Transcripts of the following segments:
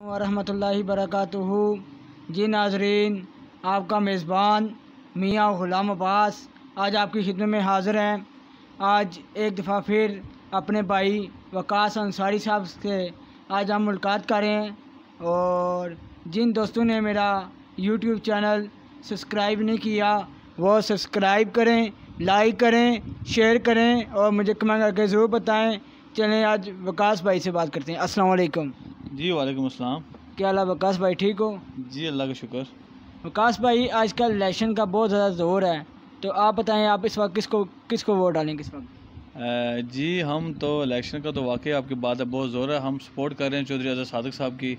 वरहमतुल्लाहि वरकatuhu जी नाजरीन, आपका मेज़बान मियाँ ग़ुलाम अब्बास आज आपकी खिदमत में हाज़िर हैं। आज एक दफ़ा फिर अपने भाई वकास अंसारी साहब से आज हम मुलाकात करें और जिन दोस्तों ने मेरा यूट्यूब चैनल सब्सक्राइब नहीं किया, वो सब्सक्राइब करें, लाइक करें, शेयर करें और मुझे कमेंट करके ज़रूर बताएँ। चलें आज वकास भाई से बात करते हैं। अस्सलाम वालेकुम। जी वालेकुम अस्सलाम। क्या हाल है वकास भाई ठीक हो? जी अल्लाह का शुक्र। वकास भाई आजकल इलेक्शन का बहुत ज़्यादा ज़ोर है तो आप बताएँ आप इस वक्त किसको किसको वोट डालेंगे इस वक्त? जी हम तो इलेक्शन का तो वाकई आपकी बात है बहुत ज़ोर है। हम सपोर्ट कर रहे हैं चौधरी अजहर सादक साहब की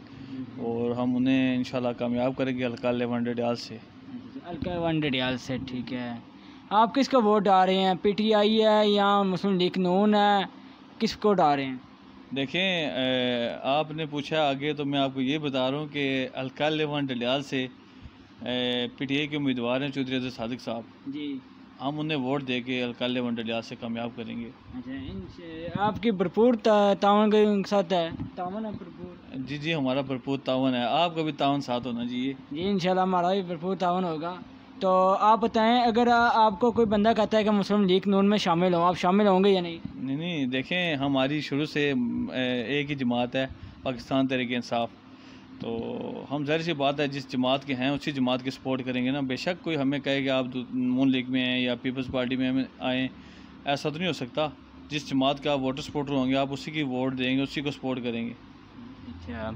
और हम उन्हें इंशाल्लाह कामयाब करेंगे हल्का लेवन से। हल्का वन से ठीक है। आप किसको वोट डाल रहे हैं पीटीआई है या मुस्लिम लीग नून है किसको डाल रहे हैं? देखें आपने पूछा आगे तो मैं आपको ये बता रहा हूँ कि हल्का लेवन डलियाल से पीटीआई के उम्मीदवार हैं चौधरी अजहर सादिक साहब। जी। हम उन्हें वोट दे के हल्का लेवन डलियाल से कामयाब करेंगे। अच्छा आपकी भरपूर तावन के साथ है। तावन है भरपूर। जी जी हमारा भरपूर तावन है। आपका भी तावन साथ होना चाहिए। जी इंशाल्लाह हमारा भी भरपूर तावन होगा। तो आप बताएँ, अगर आपको कोई बंदा कहता है कि मुस्लिम लीग नून में शामिल हो, आप शामिल होंगे या नहीं? नहीं नहीं, देखें, हमारी शुरू से एक ही जमात है, पाकिस्तान तरीके इंसाफ। तो हम ज़ाहिर सी बात है, जिस जमात के हैं, उसी जमात की सपोर्ट करेंगे ना। बेशक कोई हमें कहे कि आप नून लीग में हैं या पीपल्स पार्टी में हमें आएँ, ऐसा तो नहीं हो सकता। जिस जमात का आप वोटर सपोर्टर होंगे, आप उसी की वोट देंगे, उसी को सपोर्ट करेंगे। अच्छा।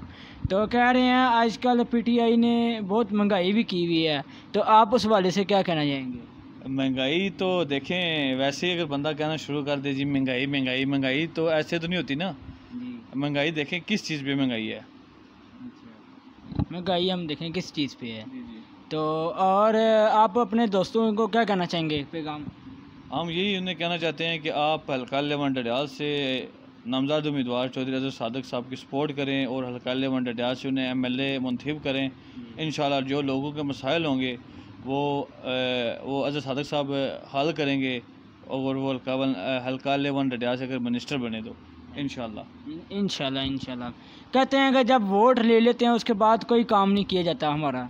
तो कह रहे हैं आजकल पीटीआई ने बहुत महँगाई भी की हुई है। तो आप उस वाले से क्या कहना चाहेंगे? महँगाई तो देखें वैसे अगर बंदा कहना शुरू कर दे जी महँगाई महँगाई महँगाई तो ऐसे तो नहीं होती ना। महँगाई देखें किस चीज़ पे महँगाई है? महँगाई हम देखें किस चीज़ पे है? जी जी। तो और आप अपने दोस्तों को क्या कहना चाहेंगे पैगाम? हम यही उन्हें कहना चाहते हैं कि आप हल्का लेवन डडियाल से नामजद उम्मीदवार चौधरी अजहर सादक साहब की सपोर्ट करें और हल्का लेवन डडियाल से उन्हें एम एल ए मुंतब करें। इन जो लोगों के मसाइल होंगे वो वो अजहर सादक साहब हल करेंगे और वो हल्का वन- हल्का लेवन से अगर मिनिस्टर बने तो इन इंशाल्लाह इंशाल्लाह। कहते हैं कि जब वोट ले लेते हैं उसके बाद कोई काम नहीं किया जाता हमारा।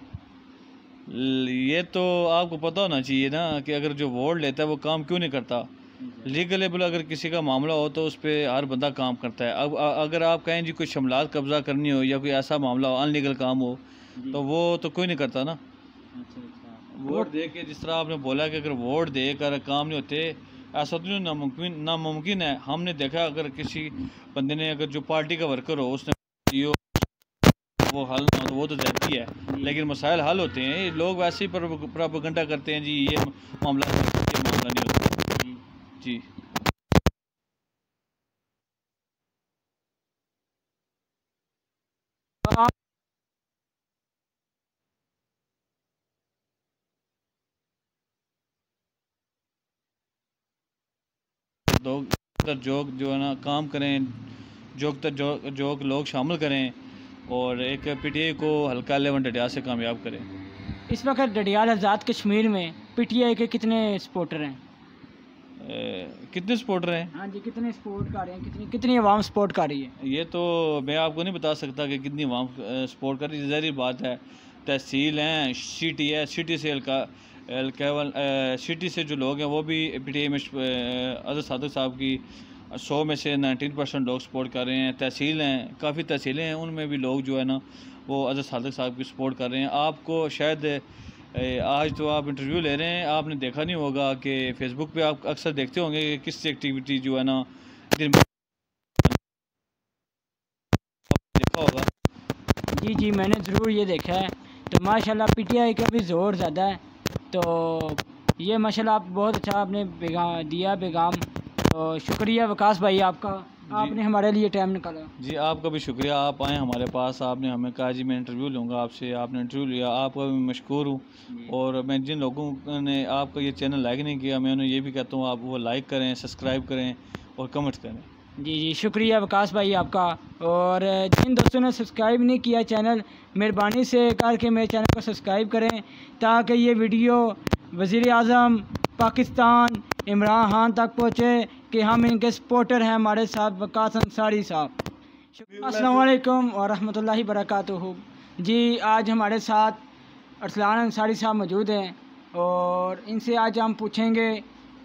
ये तो आपको पता होना चाहिए ना कि अगर जो वोट लेता है वो काम क्यों नहीं करता? लीगलेबल अगर किसी का मामला हो तो उस पर हर बंदा काम करता है। अब अगर आप कहें जी कोई शमलात कब्जा करनी हो या कोई ऐसा मामला हो अनलीगल काम हो तो वो तो कोई नहीं करता ना। वोट दे के जिस तरह आपने बोला कि अगर वोट दे कर काम नहीं होते ऐसा तो नहीं नामुमकिन नामुमकिन है। हमने देखा अगर किसी बंदे ने अगर जो पार्टी का वर्कर हो उसने वो हल ना हो तो वो तो जाती है। लेकिन मसाइल हल होते हैं। लोग वैसे ही प्रोपोगंडा करते हैं जी ये मामला मामला नहीं होता। जी। तर जोक जो है ना, काम करें जोक तर जो जोक लोग शामिल करें और एक पीटीआई को हल्का लेवन डडिया से कामयाब करें। इस वक्त डडियाल आज़ाद कश्मीर में पीटीआई के कितने सपोर्टर हैं? कितने सपोर्टर हैं? हाँ जी कितने सपोर्ट कर रहे हैं कितनी कितनी आवाम सपोर्ट कर रही है? ये तो मैं आपको नहीं बता सकता कि कितनी आवाम सपोर्ट कर रही है। जहरी बात है तहसील हैं सिटी है सिटी से हल्का केवल सिटी से जो लोग हैं वो भी P T M Azhar Sadiq साहब की सौ में से नाइनटीन परसेंट लोग सपोर्ट कर रहे हैं। तहसील हैं काफ़ी तहसीलें हैं उनमें भी लोग जो है ना वो अजहर सादक साहब की सपोर्ट कर रहे हैं। आपको शायद आज तो आप इंटरव्यू ले रहे हैं। आपने देखा नहीं होगा कि फेसबुक पे आप अक्सर देखते होंगे कि किस एक्टिविटी जो है ना, दिन देखा होगा। जी जी, मैंने ज़रूर ये देखा है। तो माशाल्लाह पीटीआई का भी ज़ोर ज़्यादा है। तो ये माशाल्लाह आप बहुत अच्छा आपने दिया बेगाम तो शुक्रिया वकास भाई आपका। आपने हमारे लिए टाइम निकाला। जी आपका भी शुक्रिया आप आए हमारे पास आपने हमें कहा जी मैं इंटरव्यू लूँगा आपसे आपने इंटरव्यू लिया आपका भी मशहूर हूँ। और मैं जिन लोगों ने आपका ये चैनल लाइक नहीं किया मैं उन्हें ये भी कहता हूँ आप वो लाइक करें सब्सक्राइब करें और कमेंट करें। जी जी शुक्रिया वकास भाई आपका। और जिन दोस्तों ने सब्सक्राइब नहीं किया चैनल मेहरबानी से करके मेरे चैनल को सब्सक्राइब करें ताकि ये वीडियो वज़ी अजम पाकिस्तान इमरान खान तक पहुँचे कि हम इनके सपोर्टर हैं हमारे साथ वकास अंसारी साहब। असलकम वरहमल वरक जी, आज हमारे साथ अरसलान अंसारी साहब मौजूद हैं और इनसे आज हम पूछेंगे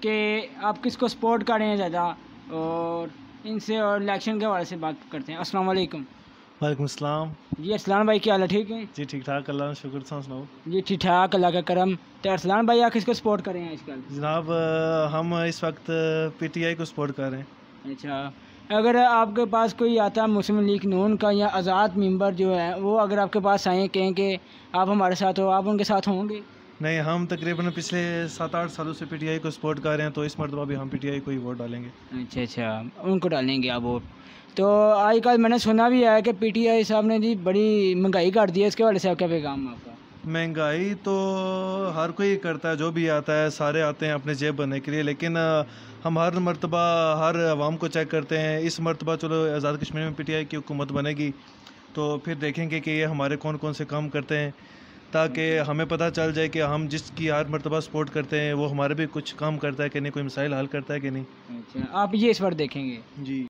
कि आप किसको सपोर्ट कर रहे हैं ज़्यादा? और इनसे और इलेक्शन के हवाले से बात करते हैं। असलकम वालेकुम अस्सलाम। जी अरसलान भाई क्या हाल है? ठीक है। जी ठीक ठाक अल्लाह का शुक्र तुम सुनाओ? जी ठीक ठाक अल्लाह का करम। तो अरसलान भाई आप किसको सपोर्ट कर रहे हैं आजकल? जनाब हम इस वक्त पीटीआई को सपोर्ट कर रहे हैं। अच्छा। अगर आपके पास कोई आता मुस्लिम लीग नून का या आज़ाद मेंबर जो है वो अगर आपके पास आए कहें कि आप हमारे साथ हो आप उनके साथ होंगे? नहीं हम तकरीबन पिछले सात आठ सालों से पीटीआई को सपोर्ट कर रहे हैं तो इस मरतबा भी हम पीटीआई को ही वोट डालेंगे। अच्छा अच्छा उनको डालेंगे आप वोट तो आजकल मैंने सुना भी है कि पीटीआई साहब ने जी बड़ी महँगाई कर दी है इसके वाले से क्या पैगाम आपका? महँगाई तो हर कोई करता है जो भी आता है सारे आते हैं अपने जेब भरने के लिए लेकिन हम हर मरतबा हर आवाम को चेक करते हैं इस मरतबा चलो आज़ाद कश्मीर में पीटीआई की हुकूमत बनेगी तो फिर देखेंगे कि ये हमारे कौन कौन से काम करते हैं। ताकि हमें पता चल जाए कि हम जिसकी हर मरतबा सपोर्ट करते हैं वो हमारे भी कुछ काम करता है कि नहीं कोई मिसाइल हल करता है कि नहीं। अच्छा आप ये इस बार देखेंगे? जी।